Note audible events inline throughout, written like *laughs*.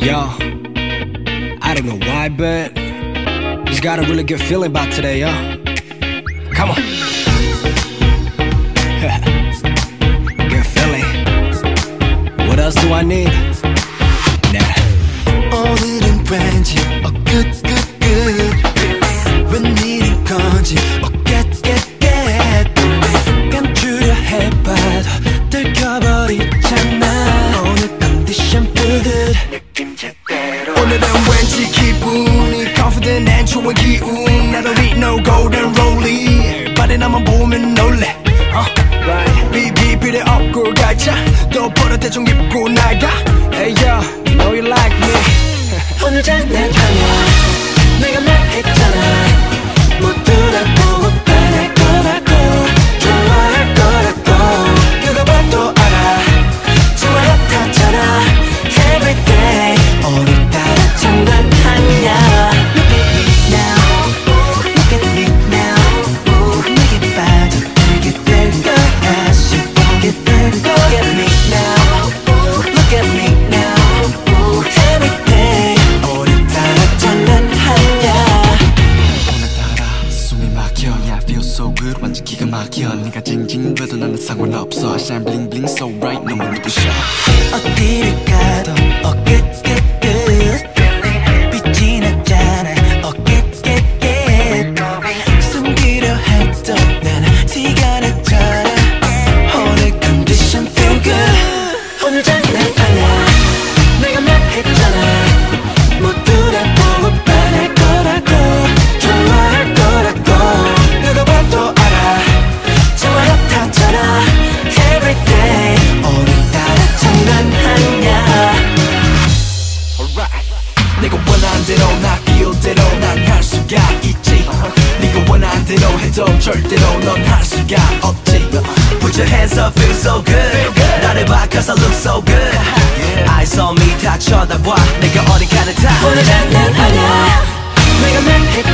Yo, I don't know why, but just got a really good feeling about today, yo. Come on. *laughs* good feeling. What else do I need? Nah. 오늘은 왠지 어 good good good 웬일인 건지 좋은 기운 I don't need no golden rollie everybody 나만 보면 놀래 어? 비비 필요 없고 가자 또 버릇 대충 입고 나가 Hey, yo, you know you like me. 오늘 장난 기가 막혀 네가 징징대도 나는 상관없어 I shine bling bling so bright 너무 눈부셔 어디를 가도 oh good 내가 원하는 대로 나 feel 대로 난 할 수가 있지 네가 원하는 대로 해도 절대로 넌 할 수가 없지 Put your hands up feel so good 나를 봐 cause I look so good Eyes on me 다 쳐다봐 내가 어디 가는 다 오늘 장난 아니야 내가 말했잖아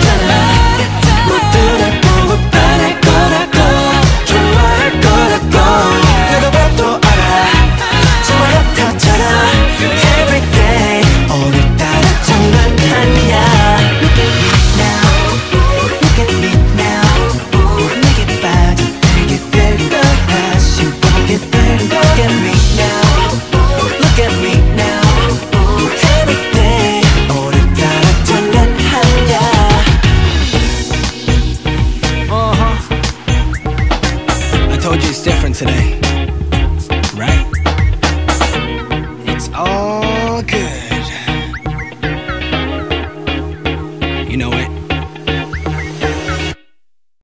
different today, right?